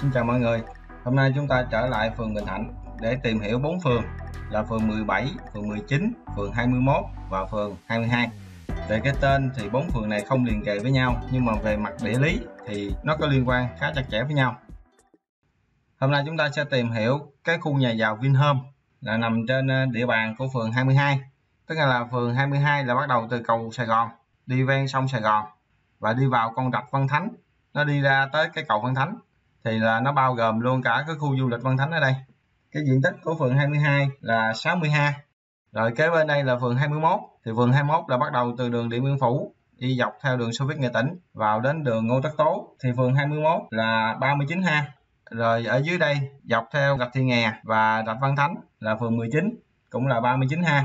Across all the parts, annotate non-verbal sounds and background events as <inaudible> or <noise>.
Xin chào mọi người. Hôm nay chúng ta trở lại phường Bình Thạnh để tìm hiểu bốn phường là phường 17, phường 19, phường 21 và phường 22. Về cái tên thì bốn phường này không liền kề với nhau nhưng mà về mặt địa lý thì nó có liên quan khá chặt chẽ với nhau. Hôm nay chúng ta sẽ tìm hiểu cái khu nhà giàu Vinhome là nằm trên ờ, địa bàn của phường 22. Tức là phường 22 là bắt đầu từ cầu Sài Gòn đi ven sông Sài Gòn và đi vào con rạch Văn Thánh nó đi ra tới cái cầu Văn Thánh thì là nó bao gồm luôn cả cái khu du lịch Văn Thánh ở đây. Cái diện tích của phường 22 là 60 ha. Rồi kế bên đây là phường 21 thì phường 21 là bắt đầu từ đường Điện Biên Phủ đi dọc theo đường Xô Viết Nghệ Tỉnh vào đến đường Ngô Tất Tố. Thì phường 21 là 39 ha. Rồi ở dưới đây dọc theo rạch Thị Nghè và rạch Văn Thánh là phường 19 cũng là 39 ha.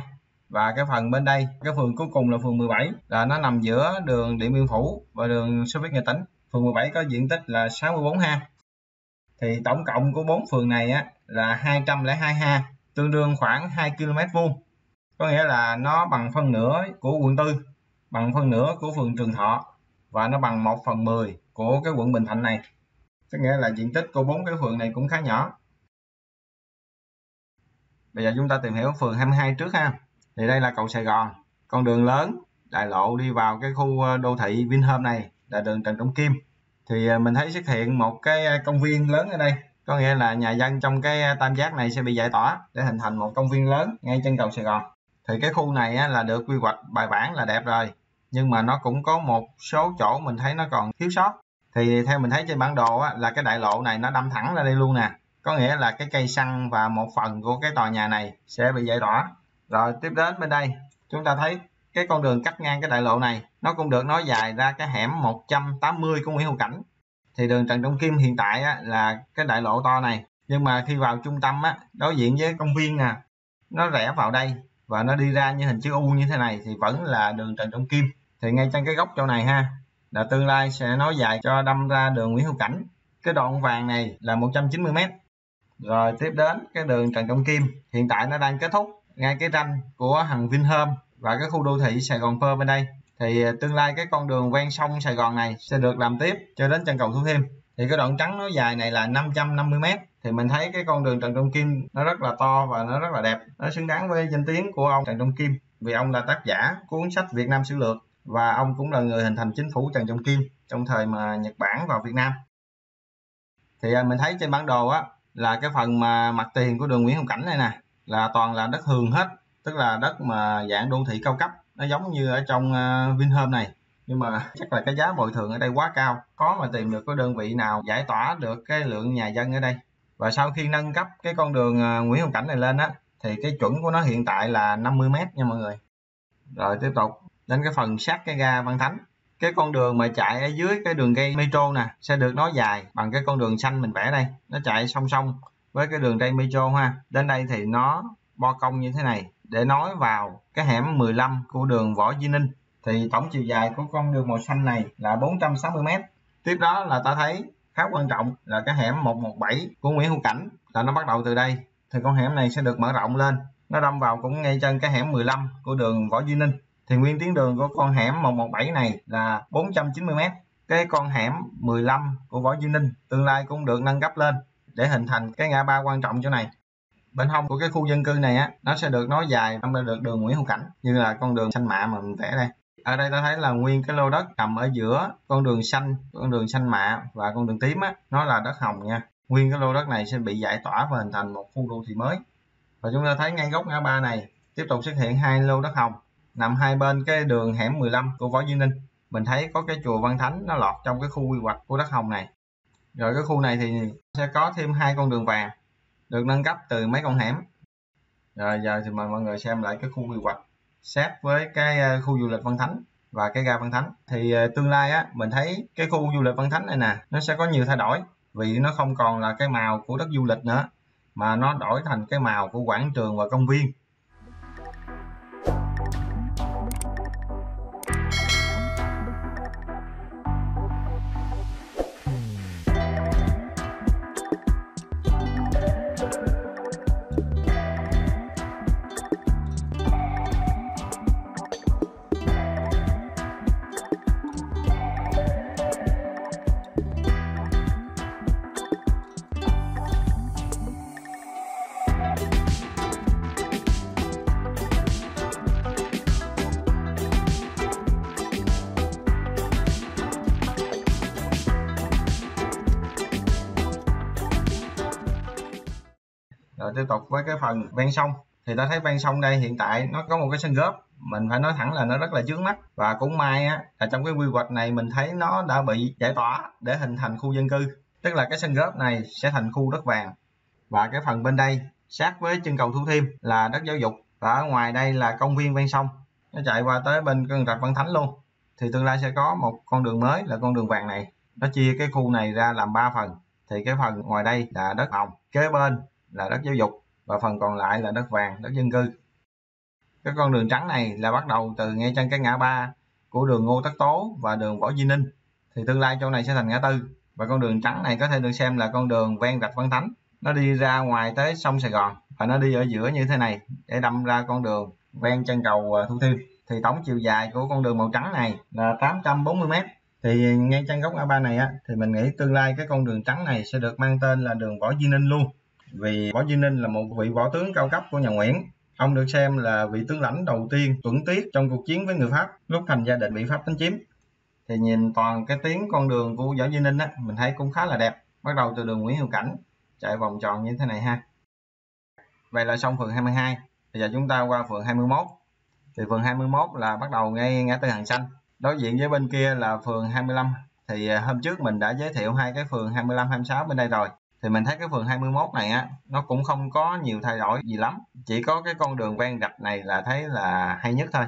Và cái phần bên đây cái phường cuối cùng là phường 17 là nó nằm giữa đường Điện Biên Phủ và đường Xô Viết Nghệ Tỉnh, phường 17 có diện tích là 64 ha thì tổng cộng của bốn phường này á, là 202 ha, tương đương khoảng 2 km vuông. Có nghĩa là nó bằng phân nửa của quận 4 bằng phân nửa của phường Trường Thọ, và nó bằng 1 phần 10 của cái quận Bình Thạnh này. Có nghĩa là diện tích của bốn cái phường này cũng khá nhỏ. Bây giờ chúng ta tìm hiểu phường 22 trước ha. Thì đây là cầu Sài Gòn. Con đường lớn, đại lộ đi vào cái khu ờ, đô thị Vinhome này là đường Trần Trọng Kim thì à, mình thấy xuất hiện một cái à, công viên lớn ở đây. Có nghĩa là nhà dân trong cái à, tam giác này sẽ bị giải tỏa để hình thành một công viên lớn ngay trên cầu Sài Gòn. Thì cái khu này á, là được quy hoạch bài bản là đẹp rồi nhưng mà nó cũng có một số chỗ mình thấy nó còn thiếu sót. Thì theo mình thấy trên bản đồ á, là cái đại lộ này nó đâm thẳng ra đây luôn nè. Có nghĩa là cái cây xăng và một phần của cái tòa nhà này sẽ bị giải tỏa. Rồi tiếp đến bên đây chúng ta thấy cái con đường cắt ngang cái đại lộ này nó cũng được nói dài ra cái hẻm 180 của Nguyễn Hữu Cảnh. Thì đường Trần Trọng Kim hiện tại á, là cái đại lộ to này. Nhưng mà khi vào trung tâm á, đối diện với công viên nè nó rẽ vào đây và nó đi ra như hình chữ U như thế này thì vẫn là đường Trần Trọng Kim. Thì ngay trên cái góc chỗ này ha là tương lai sẽ nói dài cho đâm ra đường Nguyễn Hữu Cảnh. Cái đoạn vàng này là 190m rồi tiếp đến cái đường Trần Trọng Kim hiện tại nó đang kết thúc ngay cái ranh của hằng Vinhome và cái khu đô thị Sài Gòn Pearl bên đây. Thì à, tương lai cái con đường ven sông Sài Gòn này sẽ được làm tiếp cho đến chân cầu Thủ Thiêm. Thì cái đoạn trắng nó dài này là 550m thì mình thấy cái con đường Trần Trọng Kim nó rất là to và nó rất là đẹp. Nó xứng đáng với danh tiếng của ông Trần Trọng Kim vì ông là tác giả cuốn sách Việt Nam sử lược và ông cũng là người hình thành chính phủ Trần Trọng Kim trong thời mà Nhật Bản vào Việt Nam. Thì à, mình thấy trên bản đồ á là cái phần mà mặt tiền của đường Nguyễn Hồng Cảnh này nè là toàn là đất hường hết tức là đất mà dạng đô thị cao cấp nó giống như ở trong uh, Vinhome này. Nhưng mà <laughs> chắc là cái giá bồi thường ở đây quá cao. Khó mà tìm được cái đơn vị nào giải tỏa được cái lượng nhà dân ở đây. Và sau khi nâng cấp cái con đường ờ, Nguyễn Hồng Cảnh này lên á thì cái chuẩn của nó hiện tại là 50 mét nha mọi người. Rồi tiếp tục đến cái phần sát cái ga Văn Thánh. Cái con đường mà chạy ở dưới cái đường dây metro nè sẽ được nối dài bằng cái con đường xanh mình vẽ đây. Nó chạy song song với cái đường ray metro ha. Đến đây thì nó bo cong như thế này để nối vào cái hẻm 15 của đường Võ Duy Ninh, thì tổng chiều dài của con đường màu xanh này là 460m tiếp đó là ta thấy khá quan trọng là cái hẻm 117 của Nguyễn Hữu Cảnh, là nó bắt đầu từ đây. Thì con hẻm này sẽ được mở rộng lên, nó đâm vào cũng ngay chân cái hẻm 15 của đường Võ Duy Ninh. Thì nguyên tuyến đường của con hẻm 117 này là 490m cái con hẻm 15 của Võ Duy Ninh tương lai cũng được nâng cấp lên để hình thành cái ngã ba quan trọng chỗ này bên hông của cái khu dân cư này á, nó sẽ được nối dài trong được đường Nguyễn Hữu Cảnh, như là con đường xanh mạ mà mình vẽ đây. Ở đây ta thấy là nguyên cái lô đất nằm ở giữa con đường xanh, con đường xanh mạ và con đường tím á, nó là đất hồng nha. Nguyên cái lô đất này sẽ bị giải tỏa và hình thành một khu đô thị mới. Và chúng ta thấy ngay góc ngã ba này, tiếp tục xuất hiện hai lô đất hồng, nằm hai bên cái đường hẻm 15 của Võ Duy Ninh. Mình thấy có cái chùa Văn Thánh nó lọt trong cái khu quy hoạch của đất hồng này. Rồi cái khu này thì sẽ có thêm hai con đường vàng được nâng cấp từ mấy con hẻm. Rồi giờ thì mời mọi người xem lại cái khu quy hoạch sát với cái ờ, khu du lịch Văn Thánh và cái ga Văn Thánh. Thì ờ, tương lai á, mình thấy cái khu du lịch Văn Thánh này nè, nó sẽ có nhiều thay đổi vì nó không còn là cái màu của đất du lịch nữa, mà nó đổi thành cái màu của quảng trường và công viên. Rồi tiếp tục với cái phần ven sông. Thì ta thấy ven sông đây hiện tại nó có một cái sân góp. Mình phải nói thẳng là nó rất là chướng mắt. Và cũng may á, là trong cái quy hoạch này mình thấy nó đã bị giải tỏa để hình thành khu dân cư. Tức là cái sân góp này sẽ thành khu đất vàng. Và cái phần bên đây, sát với chân cầu Thủ Thiêm là đất giáo dục. Và ở ngoài đây là công viên ven sông. Nó chạy qua tới bên con rạch Văn Thánh luôn. Thì tương lai sẽ có một con đường mới là con đường vàng này. Nó chia cái khu này ra làm 3 phần. Thì cái phần ngoài đây là đất hồng kế bên là đất giáo dục và phần còn lại là đất vàng, đất dân cư. Cái con đường trắng này là bắt đầu từ ngay chân cái ngã ba của đường Ngô Tất Tố và đường Võ Duy Ninh. Thì tương lai chỗ này sẽ thành ngã tư. Và con đường trắng này có thể được xem là con đường ven rạch Văn Thánh. Nó đi ra ngoài tới sông Sài Gòn và nó đi ở giữa như thế này để đâm ra con đường ven chân cầu à, Thu Thủ Thiêm thì tổng chiều dài của con đường màu trắng này là 840 m thì ngay chân góc A3 này á, thì mình nghĩ tương lai cái con đường trắng này sẽ được mang tên là đường Võ Duy Ninh luôn vì Võ Duy Ninh là một vị võ tướng cao cấp của nhà Nguyễn. Ông được xem là vị tướng lãnh đầu tiên tuẫn tiết trong cuộc chiến với người Pháp lúc thành gia định bị Pháp đánh chiếm. Thì nhìn toàn cái tuyến con đường của Võ Duy Ninh á, mình thấy cũng khá là đẹp. Bắt đầu từ đường Nguyễn Hữu Cảnh, chạy vòng tròn như thế này ha. Vậy là xong phường 22 bây giờ chúng ta qua phường 21 thì phường 21 là bắt đầu ngay ngã tư hàng xanh. Đối diện với bên kia là phường 25 thì à, hôm trước mình đã giới thiệu hai cái phường 25 26 bên đây rồi thì mình thấy cái phường 21 này á nó cũng không có nhiều thay đổi gì lắm. Chỉ có cái con đường ven rạch này là thấy là hay nhất thôi.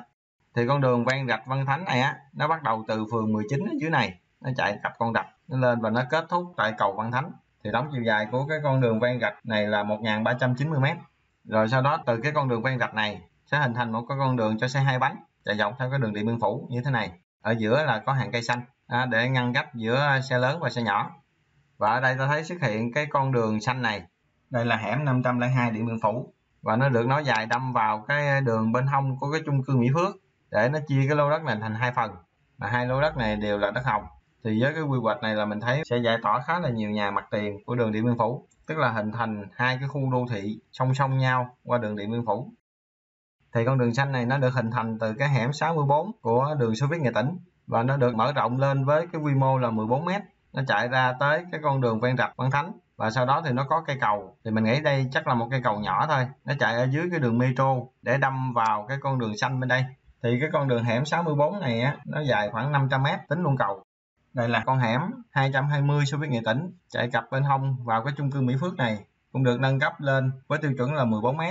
Thì con đường ven rạch Văn Thánh này á nó bắt đầu từ phường 19 ở dưới này nó chạy cặp con đập nó lên và nó kết thúc tại cầu Văn Thánh. Thì tổng chiều dài của cái con đường ven rạch này là 1390 m rồi sau đó từ cái con đường ven rạch này sẽ hình thành một cái con đường cho xe hai bánh chạy dọc theo cái đường điện biên phủ như thế này. Ở giữa là có hàng cây xanh à, để ngăn cách giữa xe lớn và xe nhỏ và ở đây ta thấy xuất hiện cái con đường xanh này. Đây là hẻm 502 điện biên phủ. Và nó được nói dài đâm vào cái đường bên hông của cái chung cư mỹ phước để nó chia cái lô đất này thành hai phần. Mà hai lô đất này đều là đất hồng. Thì với cái quy hoạch này là mình thấy sẽ giải tỏa khá là nhiều nhà mặt tiền của đường điện biên phủ tức là hình thành hai cái khu đô thị song song nhau qua đường điện biên phủ. Thì con đường xanh này nó được hình thành từ cái hẻm 64 của đường Xô Viết Nghệ Tĩnh và nó được mở rộng lên với cái quy mô là 14 m nó chạy ra tới cái con đường ven rạch Văn Thánh. Và sau đó thì nó có cây cầu. Thì mình nghĩ đây chắc là một cây cầu nhỏ thôi. Nó chạy ở dưới cái đường metro để đâm vào cái con đường xanh bên đây. Thì cái con đường hẻm 64 này á, nó dài khoảng 500 m tính luôn cầu. Đây là con hẻm 220 số Viết Nghệ tỉnh, chạy cặp bên hông vào cái chung cư Mỹ Phước này. Cũng được nâng cấp lên với tiêu chuẩn là 14 m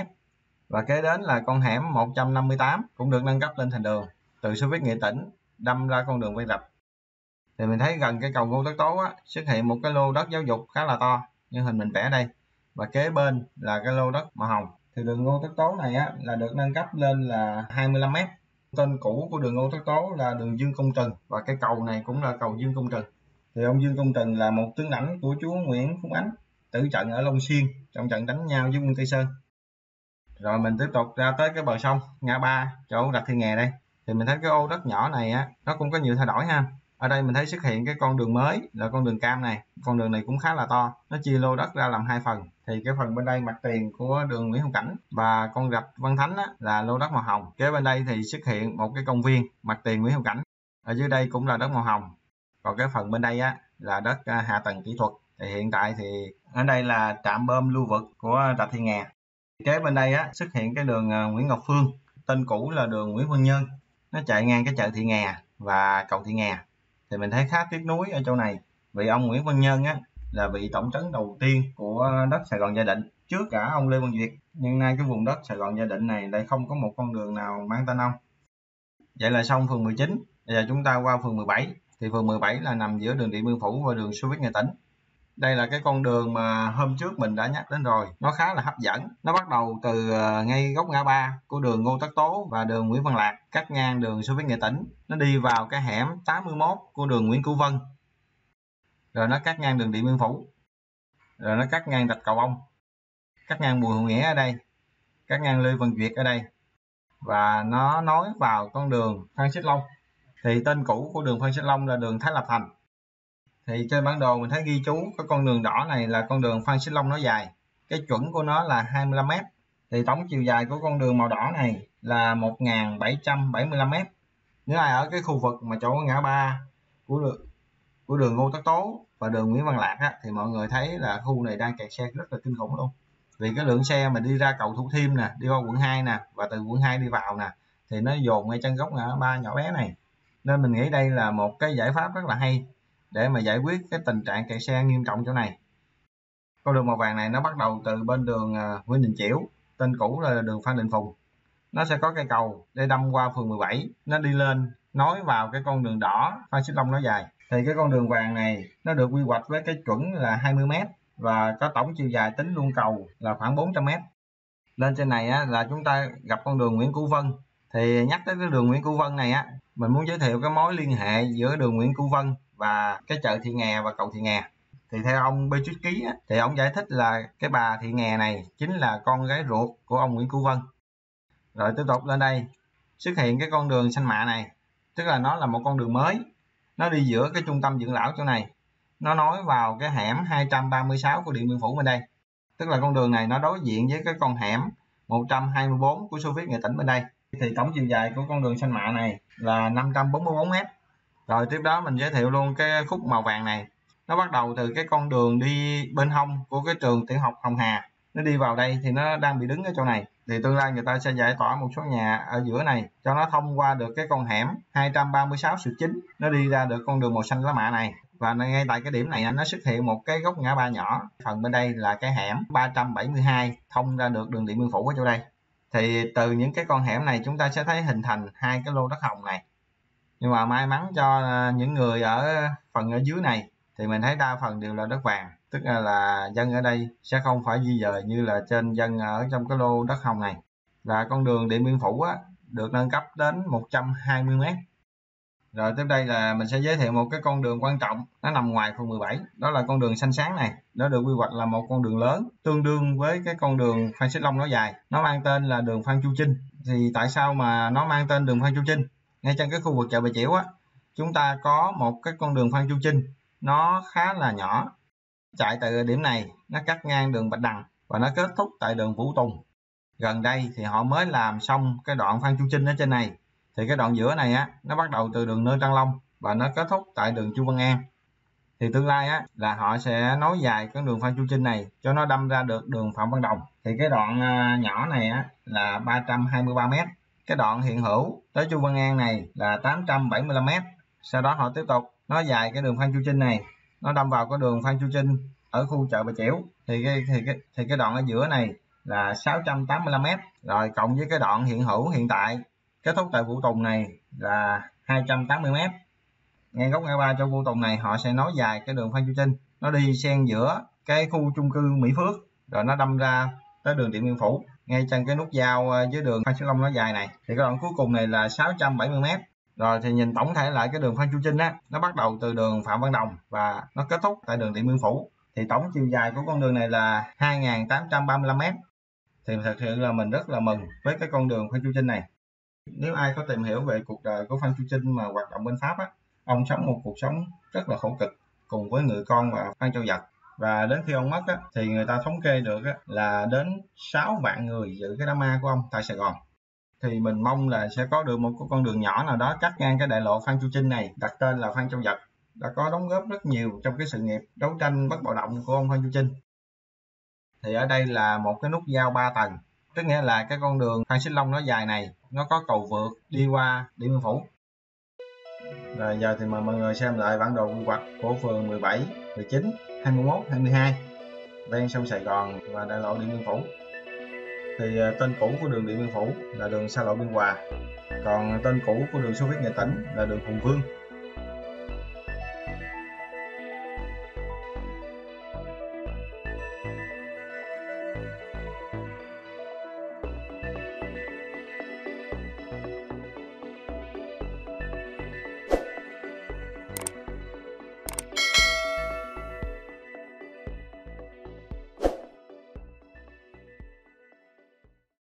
và kế đến là con hẻm 158 cũng được nâng cấp lên thành đường. Từ số Viết Nghệ tỉnh đâm ra con đường quay rạch thì mình thấy gần cái cầu Ngô Tất Tố á, xuất hiện một cái lô đất giáo dục khá là to như hình mình vẽ đây. Và kế bên là cái lô đất màu hồng. Thì đường Ngô Tất Tố này á, là được nâng cấp lên là 25 m tên cũ của đường Ngô Tất Tố là đường Dương Công Trần và cái cầu này cũng là cầu Dương Công Trần. Thì ông Dương Công Trần là một tướng lãnh của chúa Nguyễn Phúc Ánh tử trận ở Long Xuyên trong trận đánh nhau với quân Tây Sơn. Rồi mình tiếp tục ra tới cái bờ sông ngã ba chỗ đặt thiên nghè đây. Thì mình thấy cái ô đất nhỏ này á nó cũng có nhiều thay đổi ha ở đây mình thấy xuất hiện cái con đường mới là con đường cam này. Con đường này cũng khá là to nó chia lô đất ra làm hai phần. Thì cái phần bên đây mặt tiền của đường Nguyễn Hồng Cảnh và con rạch Văn Thánh á, là lô đất màu hồng. Kế bên đây thì xuất hiện một cái công viên mặt tiền Nguyễn Hồng Cảnh. Ở dưới đây cũng là đất màu hồng. Còn cái phần bên đây á là đất à, hạ tầng kỹ thuật. Thì hiện tại thì ở đây là trạm bơm lưu vực của rạch Thiên Ngà, kế bên đây á xuất hiện cái đường à, Nguyễn Ngọc Phương. Tên cũ là đường Nguyễn Văn Nhân nó chạy ngang cái chợ Thị Nghè và cầu Thị Nghè thì mình thấy khá tiếc nuối ở chỗ này. Vì ông Nguyễn Văn Nhân á, là vị tổng trấn đầu tiên của đất Sài Gòn Gia Định. Trước cả ông Lê Văn Duyệt nhưng nay cái vùng đất Sài Gòn Gia Định này lại không có một con đường nào mang tên ông. Vậy là xong phường 19 bây giờ chúng ta qua phường 17 thì phường 17 là nằm giữa đường Điện Biên Phủ và đường Xô Viết Nghệ Tĩnh đây là cái con đường mà hôm trước mình đã nhắc đến rồi. Nó khá là hấp dẫn. Nó bắt đầu từ ờ, ngay góc ngã ba của đường Ngô Tất Tố và đường Nguyễn Văn Lạc cắt ngang đường so Viết Nghệ Tĩnh nó đi vào cái hẻm 81 của đường Nguyễn Cửu Vân. Rồi nó cắt ngang đường Điện Biên Phủ. Rồi nó cắt ngang rạch Cầu Ông cắt ngang Bùi Hữu Nghĩa ở đây. Cắt ngang Lê Văn Duyệt ở đây. Và nó nối vào con đường Phan Xích Long. Thì tên cũ của đường Phan Xích Long là đường Thái Lập Thành thì trên bản đồ mình thấy ghi chú cái con đường đỏ này là con đường Phan Xích Long nó dài. Cái chuẩn của nó là 25 m thì tổng chiều dài của con đường màu đỏ này là 1775 m nếu ai ở cái khu vực mà chỗ ngã ba của đường của đường Ngô Tất Tố và đường Nguyễn Văn Lạc á, thì mọi người thấy là khu này đang kẹt xe rất là kinh khủng luôn. Vì cái lượng xe mà đi ra cầu Thủ Thiêm nè đi qua quận 2 nè và từ quận 2 đi vào nè thì nó dồn ngay chân gốc ngã ba nhỏ bé này. Nên mình nghĩ đây là một cái giải pháp rất là hay để mà giải quyết cái tình trạng kẹt xe nghiêm trọng chỗ này. Con đường màu vàng này nó bắt đầu từ bên đường à, Nguyễn Đình Chiểu tên cũ là đường Phan Đình Phùng. Nó sẽ có cây cầu để đâm qua phường 17 nó đi lên nối vào cái con đường đỏ Phan Xích Long nó dài. Thì cái con đường vàng này nó được quy hoạch với cái chuẩn là 20 m và có tổng chiều dài tính luôn cầu là khoảng 400 m lên trên này á, là chúng ta gặp con đường Nguyễn Cửu Vân. Thì nhắc tới cái đường Nguyễn Cửu Vân này á mình muốn giới thiệu cái mối liên hệ giữa đường Nguyễn Cửu Vân và cái chợ Thị Nghè và cầu Thị Nghè. Thì theo ông Bê Chút Ký á, thì ông giải thích là cái bà Thị Nghè này chính là con gái ruột của ông Nguyễn Cửu Vân. Rồi tiếp tục lên đây xuất hiện cái con đường xanh mạ này tức là nó là một con đường mới. Nó đi giữa cái trung tâm dưỡng lão chỗ này. Nó nối vào cái hẻm 236 của Điện Biên Phủ bên đây. Tức là con đường này nó đối diện với cái con hẻm 124 của số Viết Nghệ Tĩnh bên đây. Thì tổng chiều dài của con đường xanh mạ này là 544 m rồi tiếp đó mình giới thiệu luôn cái khúc màu vàng này. Nó bắt đầu từ cái con đường đi bên hông của cái trường tiểu học Hồng Hà. Nó đi vào đây thì nó đang bị đứng ở chỗ này. Thì tương lai người ta sẽ giải tỏa một số nhà ở giữa này, cho nó thông qua được cái con hẻm 236 sự chính. Nó đi ra được con đường màu xanh lá mạ này. Và ngay tại cái điểm này, nó xuất hiện một cái góc ngã ba nhỏ. Phần bên đây là cái hẻm 372 thông ra được đường điện biên phủ ở chỗ đây. Thì từ những cái con hẻm này chúng ta sẽ thấy hình thành hai cái lô đất hồng này nhưng mà may mắn cho à, những người ở phần ở dưới này thì mình thấy đa phần đều là đất vàng. Tức là, là dân ở đây sẽ không phải di dời như là trên dân ở trong cái lô đất hồng này. Và con đường điện biên phủ á, được nâng cấp đến 120 mét. Rồi tiếp đây là mình sẽ giới thiệu một cái con đường quan trọng nó nằm ngoài phường 17 đó là con đường xanh sáng này. Nó được quy hoạch là một con đường lớn tương đương với cái con đường Phan Xích Long nó dài. Nó mang tên là đường Phan Chu Trinh thì tại sao mà nó mang tên đường Phan Chu Trinh ngay trên cái khu vực chợ Bà Chiểu á, chúng ta có một cái con đường Phan Chu Trinh nó khá là nhỏ. Chạy từ điểm này, nó cắt ngang đường Bạch Đằng và nó kết thúc tại đường Vũ Tùng. Gần đây thì họ mới làm xong cái đoạn Phan Chu Trinh ở trên này. Thì cái đoạn giữa này á, nó bắt đầu từ đường Nơi Trang Long và nó kết thúc tại đường Chu Văn An. Thì tương lai á, là họ sẽ nối dài cái đường Phan Chu Trinh này cho nó đâm ra được đường Phạm Văn Đồng. Thì cái đoạn à, nhỏ này á, là 323 mét cái đoạn hiện hữu tới Chu Văn An này là 875 m sau đó họ tiếp tục nói dài cái đường Phan Chu Trinh này. Nó đâm vào cái đường Phan Chu Trinh ở khu chợ Bà Chiểu thì cái thì cái thì cái đoạn ở giữa này là 685 m rồi cộng với cái đoạn hiện hữu hiện tại, kết thúc tại Vũ Tùng này là 280 m ngay góc ngã ba cho Vũ Tùng này, họ sẽ nối dài cái đường Phan Chu Trinh nó đi xen giữa cái khu chung cư Mỹ Phước, rồi nó đâm ra tới đường Điện Biên Phủ ngay chân cái nút giao ờ, với đường Phan Xích Long nó dài này. Thì cái đoạn cuối cùng này là 670 m rồi thì nhìn tổng thể lại cái đường Phan Chu Trinh á, nó bắt đầu từ đường Phạm Văn Đồng và nó kết thúc tại đường Điện Biên Phủ. Thì tổng chiều dài của con đường này là 2.835 m thì thật sự là mình rất là mừng với cái con đường Phan Chu Trinh này. Nếu ai có tìm hiểu về cuộc đời của Phan Chu Trinh mà hoạt động bên Pháp á, ông sống một cuộc sống rất là khổ cực cùng với người con và Phan Châu Giật và đến khi ông mất á, thì người ta thống kê được á, là đến 6 vạn người giữ cái đám ma của ông tại Sài Gòn. Thì mình mong là sẽ có được một con đường nhỏ nào đó cắt ngang cái đại lộ Phan Chu Trinh này đặt tên là Phan Châu Dật đã có đóng góp rất nhiều trong cái sự nghiệp đấu tranh bất bạo động của ông Phan Chu Trinh thì ở đây là một cái nút giao 3 tầng tức nghĩa là cái con đường Phan Xích Long nó dài này nó có cầu vượt đi qua Điện Biên Phủ. Rồi giờ thì mời mọi người xem lại bản đồ quy hoạch của phường 17, 19, 21, 22 ven sông Sài Gòn và đại lộ Điện Biên Phủ. Thì à, tên cũ của đường Điện Biên Phủ là đường xa lộ Biên Hòa. Còn tên cũ của đường Xô Viết Nghệ Tĩnh là đường Hùng Vương.